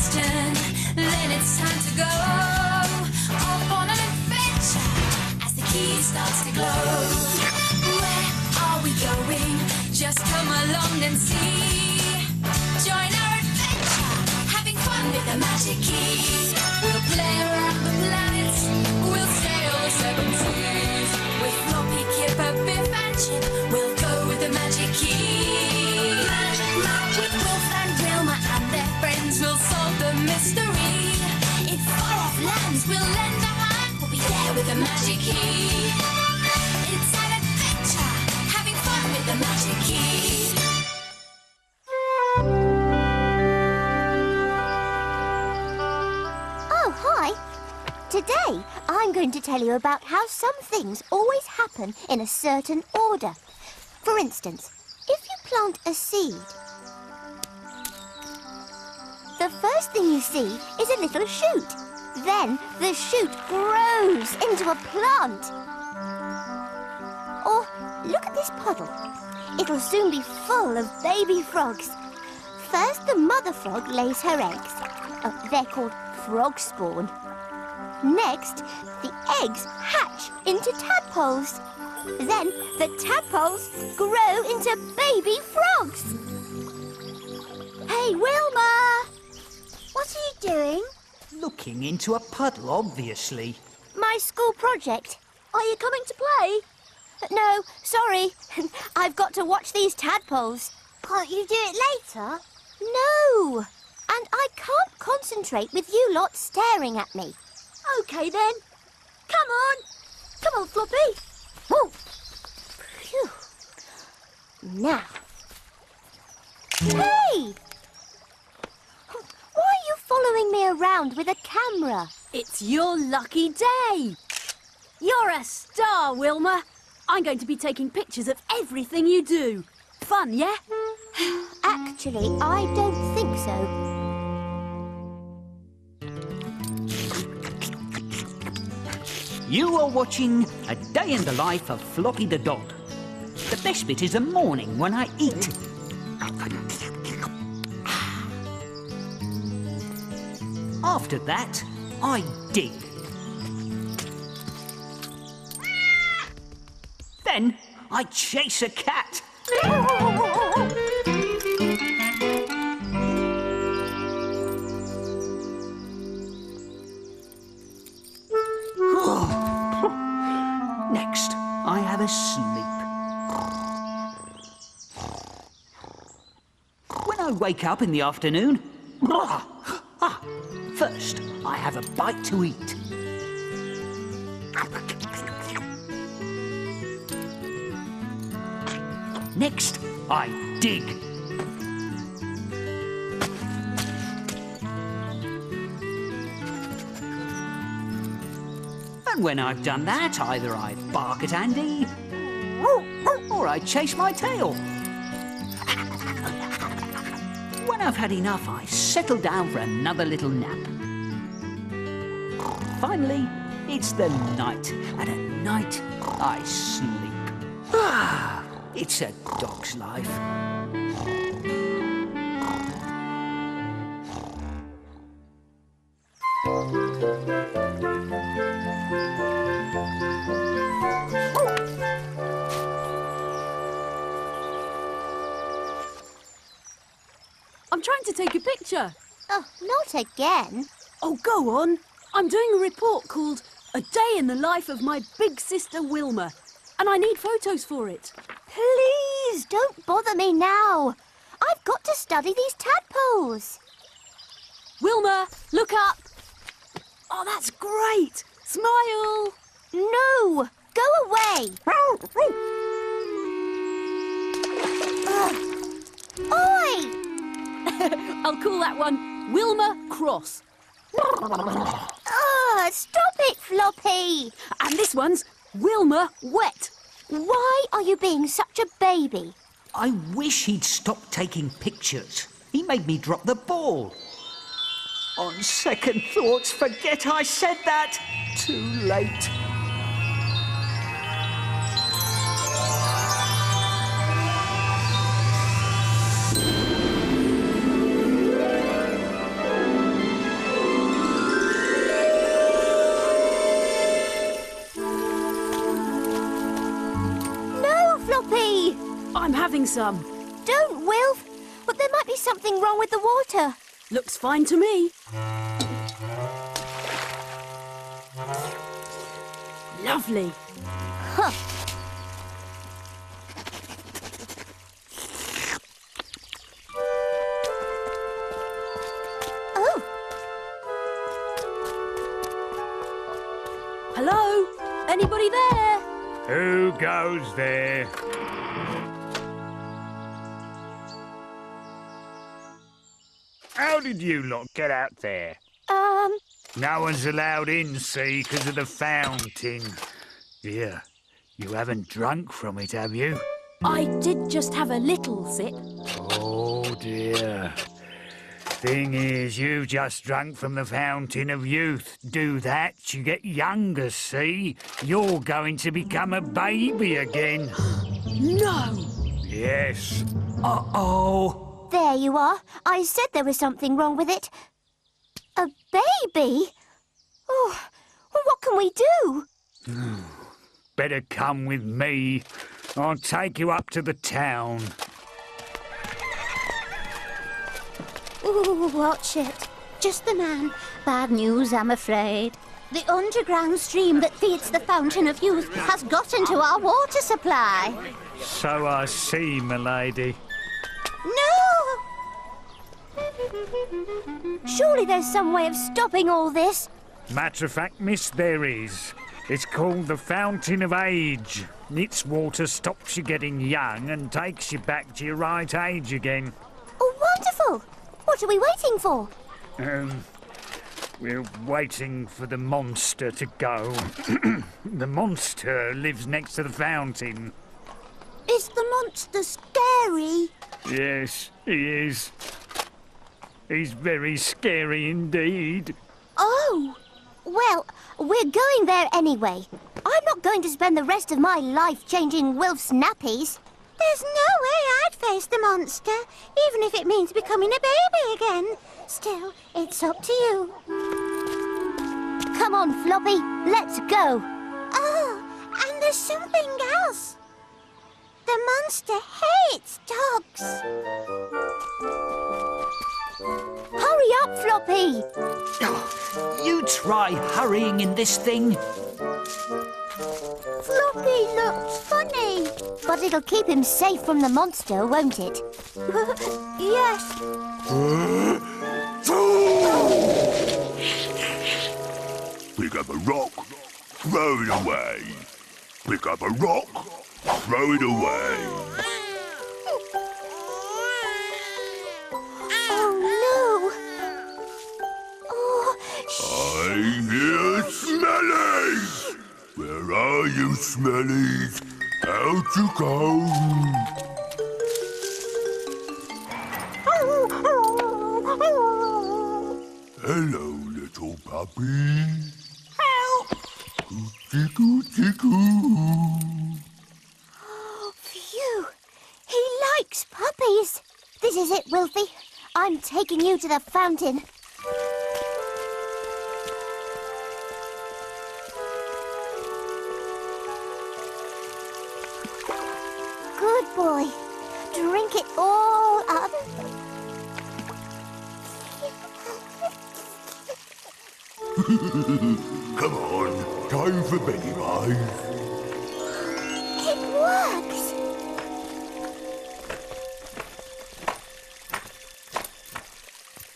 question, then it's time to go off on an adventure as the key starts to glow. Where are we going? Just come along and see. Join our adventure, having fun with the magic key. We'll play around Oh, hi. Today, I'm going to tell you about how some things always happen in a certain order. For instance, if you plant a seed, the first thing you see is a little shoot. Then the shoot grows into a plant. Or look at this puddle. It'll soon be full of baby frogs. First, the mother frog lays her eggs. Uh, they're called frog spawn. Next, the eggs hatch into tadpoles. Then the tadpoles grow into baby frogs. Hey, Wilma! What are you doing? Looking into a puddle, obviously. My school project. Are you coming to play? No, sorry. I've got to watch these tadpoles. Can't you do it later? No. And I can't concentrate with you lot staring at me. Okay then. Come on. Come on, Floppy. Whoa. Phew. Now. Hey! Why following me around with a camera? It's your lucky day. You're a star, Wilma. I'm going to be taking pictures of everything you do. Fun, yeah? Actually, I don't think so. You are watching A Day in the Life of Floppy the Dog. The best bit is the morning when I eat. After that, I dig. Then I chase a cat. Next, I have a sleep. When I wake up in the afternoon, have a bite to eat. Next, I dig. And when I've done that, either I bark at Andy or I chase my tail. When I've had enough, I settle down for another little nap. Finally, it's the night, and at night, I sleep. Ah, it's a dog's life. I'm trying to take a picture. Oh, not again. Oh, go on. I'm doing a report called A Day in the Life of My Big Sister Wilma, and I need photos for it. Please don't bother me now. I've got to study these tadpoles. Wilma, look up. Oh, that's great. Smile. No, go away. Oi! I'll call that one Wilma Cross. Ugh, stop it, Floppy. And this one's Wilma Wet. Why are you being such a baby? I wish he'd stop taking pictures. He made me drop the ball. On second thoughts, forget I said that. Too late. Some. Don't, Wilf. But there might be something wrong with the water. Looks fine to me. Lovely. Huh. Oh, Hello? Anybody there? Who goes there? How did you lot get out there? um, No one's allowed in, see, because of the fountain. Dear, you haven't drunk from it, have you? I did just have a little sip. Oh dear. Thing is, you've just drunk from the fountain of youth. Do that, you get younger, see? You're going to become a baby again. No! Yes. Uh-oh. There you are. I said there was something wrong with it. A baby? Oh, what can we do? Better come with me. I'll take you up to the town. Ooh, watch it. Just the man. Bad news, I'm afraid. The underground stream that feeds the Fountain of Youth has got into our water supply. So I see, milady. No! Surely there's some way of stopping all this. Matter of fact, miss, there is. It's called the Fountain of Age. Its water stops you getting young and takes you back to your right age again. Oh, wonderful! What are we waiting for? Um, we're waiting for the monster to go. the monster lives next to the fountain. Is the monster scary? Yes, he is. He's very scary indeed. Oh! Well, we're going there anyway. I'm not going to spend the rest of my life changing Wilf's nappies. There's no way I'd face the monster, even if it means becoming a baby again. Still, it's up to you. Come on, Floppy, let's go. Oh, and there's something else. The monster hates dogs. Hurry up, Floppy. You try hurrying in this thing. Floppy looks funny. But it'll keep him safe from the monster, won't it? yes. Pick up a rock, throw it away. Pick up a rock, throw it away. Smellies. Where are you, smellies? Out you come. Hello, little puppy. help. Coochie coo. Phew. He likes puppies. This is it, Wilfie. I'm taking you to the fountain. Boy. Drink it all up. Come on, time for Betty Eyes. It works.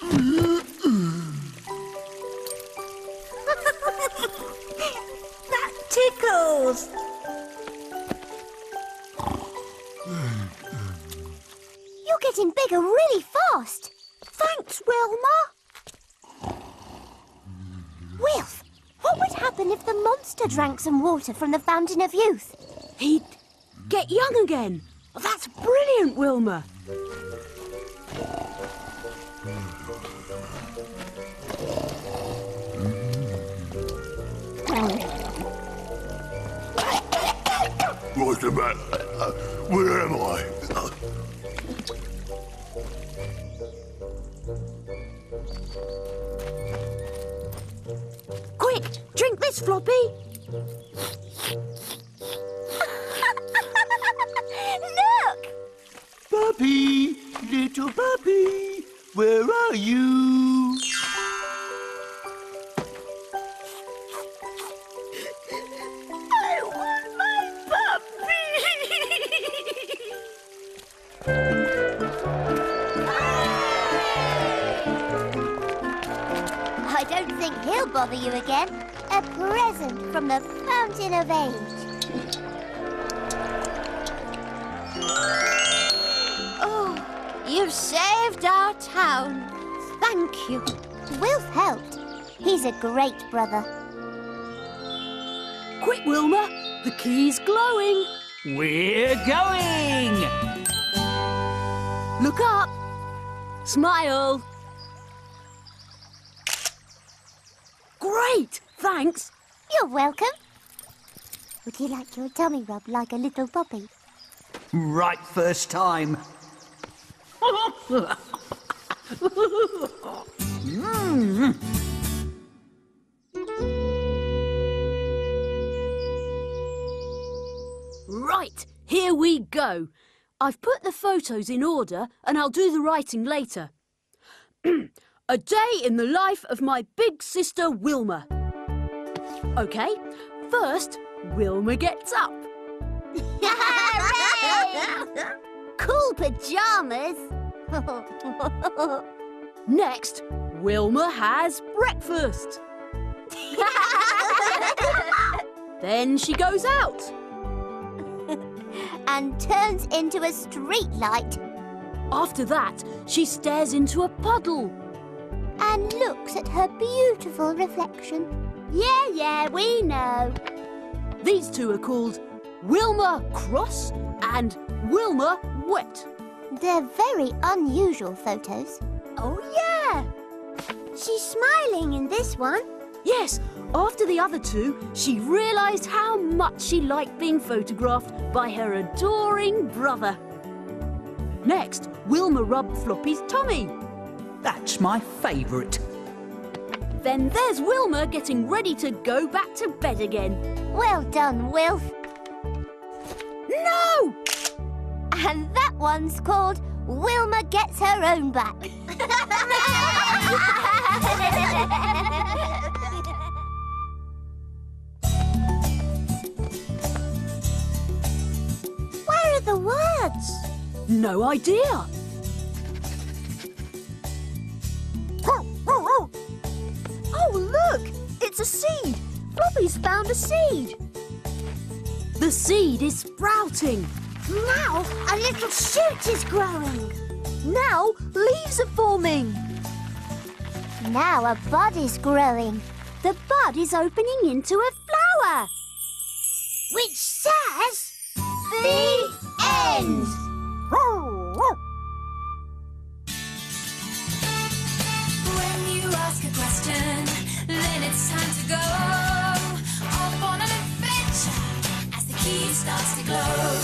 that tickles. Getting bigger really fast. Thanks, Wilma. Wilf, what would happen if the monster drank some water from the Fountain of Youth? He'd get young again. That's brilliant, Wilma. What's the matter? Uh, Where am I? Puppy, little puppy, where are you? I want my puppy! I don't think he'll bother you again. A present from the Fountain of Age. You've saved our town. Thank you. Wilf helped. He's a great brother. Quick, Wilma! The key's glowing! We're going! Look up! Smile! Great! Thanks! You're welcome. Would you like your tummy rubbed like a little puppy? Right first time. Right, here we go. I've put the photos in order and I'll do the writing later. A day in the life of my big sister Wilma. OK, first, Wilma gets up. cool pajamas. Next, Wilma has breakfast. Then she goes out. and turns into a street light After that, she stares into a puddle. and looks at her beautiful reflection. Yeah, yeah, we know. These two are called Wilma Cross and Wilma Wet. They're very unusual photos. Oh, yeah. She's smiling in this one. Yes, after the other two, she realised how much she liked being photographed by her adoring brother. Next, Wilma rubbed Floppy's tummy. That's my favourite. Then there's Wilma getting ready to go back to bed again. Well done, Wilf. No! And that one's called Wilma Gets Her Own Back. Where are the words? No idea. Oh, look! It's a seed! Floppy's found a seed! The seed is sprouting. Now a little shoot is growing. Now leaves are forming. Now a bud is growing. The bud is opening into a flower. Which says... The end! When you ask a question, then it's time to go off on an adventure as the key starts to glow.